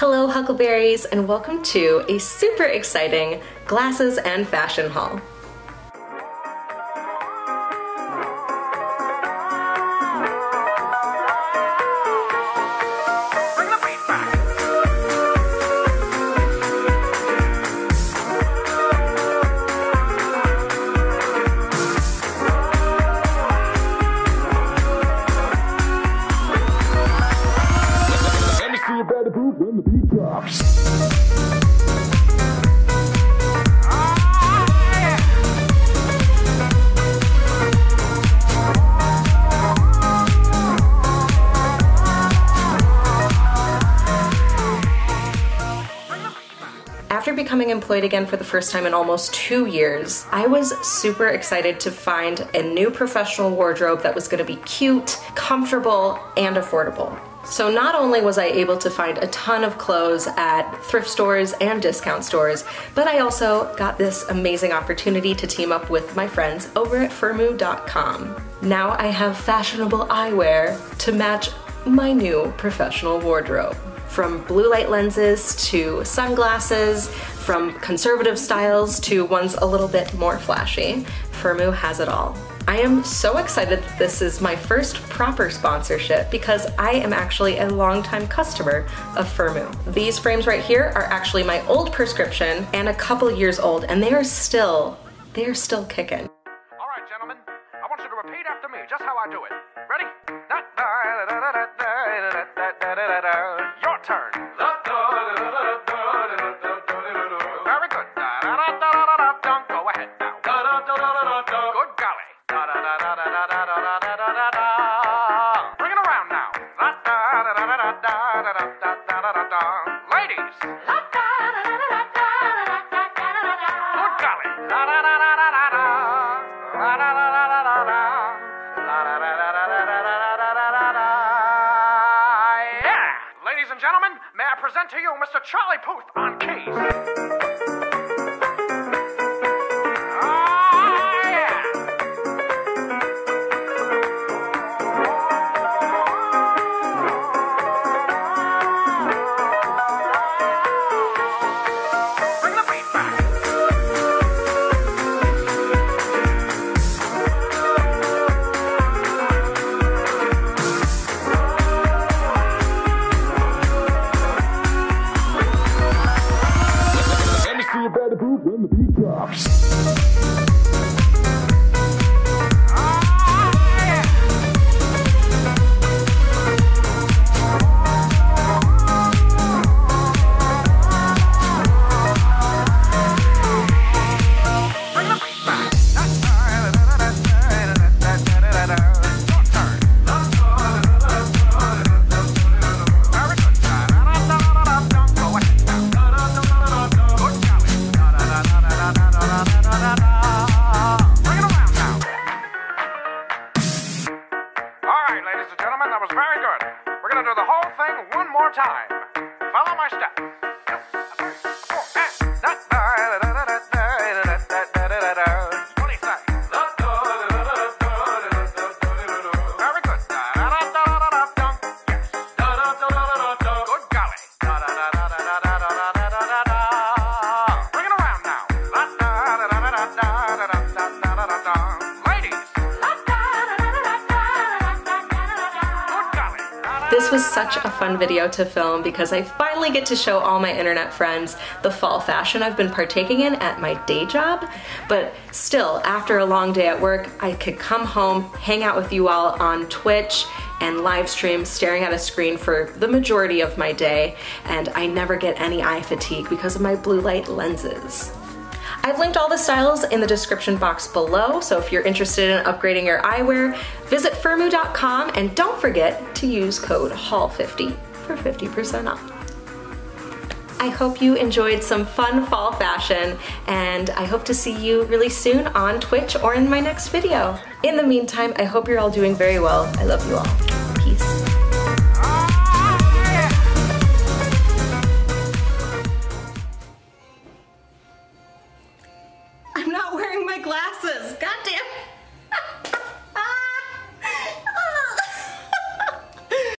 Hello Huckleberries and welcome to a super exciting glasses and fashion haul. After becoming employed again for the first time in almost two years, I was super excited to find a new professional wardrobe that was gonna be cute, comfortable, and affordable. So not only was I able to find a ton of clothes at thrift stores and discount stores, but I also got this amazing opportunity to team up with my friends over at Firmoo.com. Now I have fashionable eyewear to match my new professional wardrobe from blue light lenses to sunglasses, from conservative styles to ones a little bit more flashy. Firmoo has it all. I am so excited that this is my first proper sponsorship because I am actually a longtime customer of Firmoo. These frames right here are actually my old prescription and a couple years old and they are still, they are still kicking. All right, gentlemen, I want you to repeat after me just how I do it. Ready? Your turn. Very good. Go ahead now. Good. Bring it around now. Ladies. Good golly. Ladies and gentlemen, may I present to you Mr. Charlie Puth on keys. You better move when the beat drops. That was very good. We're gonna do the whole thing one more time. Follow my step. This was such a fun video to film because I finally get to show all my internet friends the fall fashion I've been partaking in at my day job. But still, after a long day at work, I could come home, hang out with you all on Twitch and live stream staring at a screen for the majority of my day, and I never get any eye fatigue because of my blue light lenses. I've linked all the styles in the description box below, so if you're interested in upgrading your eyewear, visit Firmoo.com and don't forget to use code HOL50 for 50% off. I hope you enjoyed some fun fall fashion, and I hope to see you really soon on Twitch or in my next video. In the meantime, I hope you're all doing very well. I love you all. glasses. God damn